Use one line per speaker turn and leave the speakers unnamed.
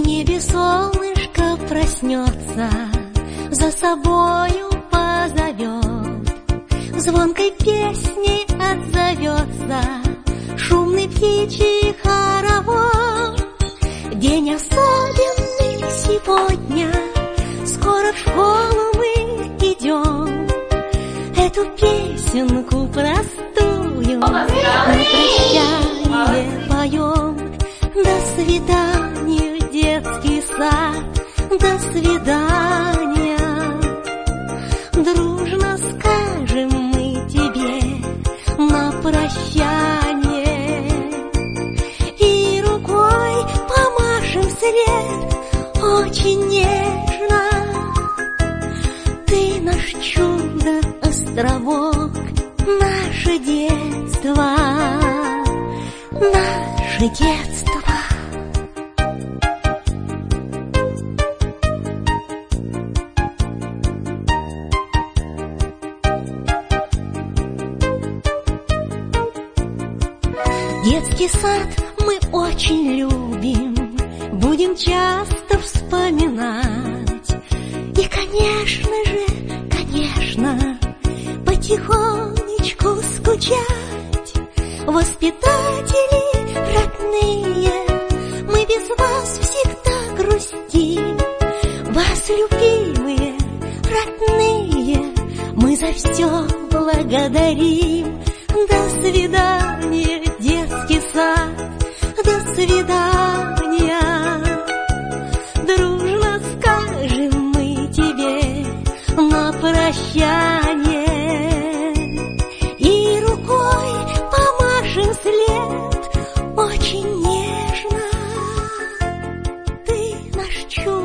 небе солнышко проснется, За собою позовет, Звонкой песней отзовется Шумный птичий хоровод. День особенный сегодня, Скоро в школу мы идем, Эту песенку простую прощание сад, до свидания. Дружно скажем мы тебе на прощание. И рукой помашем вслед очень нежно. Ты наш чудо-островок, наше детство, наше детство. Детский сад мы очень любим, будем часто вспоминать. И, конечно же, конечно, потихонечку скучать. Воспитатели родные, мы без вас всегда грустим. Вас, любимые, родные, мы за все благодарим. До свидания, детский сад, до свидания. Дружно скажем мы тебе на прощание. И рукой помашем след очень нежно. Ты наш чудо